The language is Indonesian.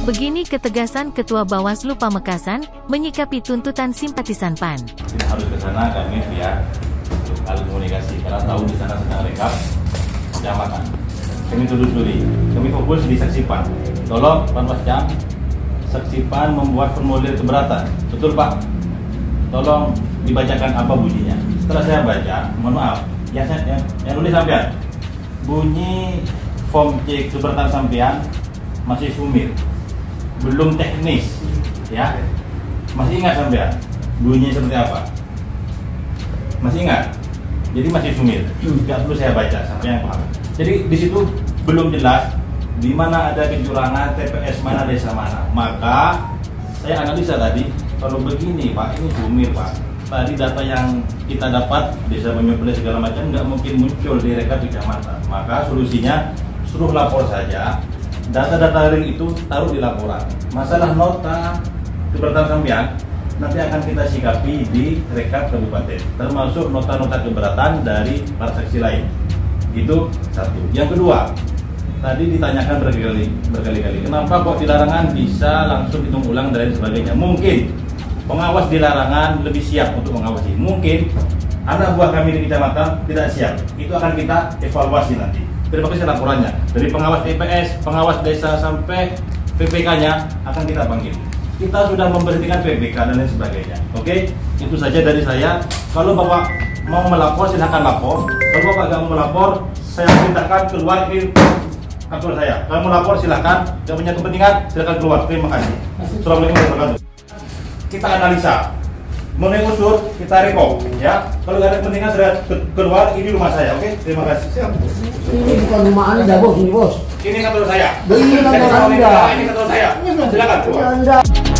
Begini ketegasan Ketua Bawaslu Pamekasan menyikapi tuntutan simpatisan PAN. Tidak harus ke sana kami via alat komunikasi karena tahu di sana sedang rekap kecamatan. Kami telusuri, kami fokus di saksi PAN. Tolong Pan Wasjam, saksi PAN membuat formulir keberatan. Betul Pak? Tolong dibacakan apa bunyinya. Setelah saya baca, mohon maaf, yang, saya, yang, yang nulis sampean, bunyi form C keberatan sampean masih sumir, belum teknis, ya. Masih ingat sampean bunyinya seperti apa? Masih ingat? Jadi masih sumir, nggak perlu saya baca sampai yang paham. Jadi di situ belum jelas di mana ada kecurangan TPS mana desa mana. Maka saya analisa tadi kalau begini Pak ini sumir Pak. Tadi data yang kita dapat desa menyuplai segala macam nggak mungkin muncul di rekap kecamatan. Maka solusinya suruh lapor saja. Data-data real itu taruh di laporan. Masalah nota keberatan sampean nanti akan kita sikapi di rekap kabupaten termasuk nota-nota keberatan dari para saksi lain. Itu satu. Yang kedua tadi ditanyakan berkali-kali berkali-kali kenapa kok di larangan bisa langsung hitung ulang dan sebagainya? Mungkin pengawas di larangan lebih siap untuk mengawasi. Mungkin anak buah kami di kecamatan tidak siap itu akan kita evaluasi nanti terima kasih laporannya dari pengawas TPS pengawas desa sampai PPK-nya akan kita panggil kita sudah memberhentikan PBK dan lain sebagainya. Oke, itu saja dari saya. Kalau Bapak mau melapor silahkan lapor. Kalau Bapak nggak mau melapor, saya mintakan keluar di kantor saya. Kalau mau lapor silahkan. Yang punya kepentingan silahkan keluar. Terima kasih. Assalamualaikum warahmatullahi wabarakatuh. Kita analisa. Mengenai unsur kita reko ya. Kalau ada kepentingan sudah keluar ini rumah saya. Oke, terima kasih. Siap. Ini bukan rumah Anda, bos. Ini bos. Ini kantor saya. Ini kantor Saya Anda. Ini kantor saya. Silakan keluar.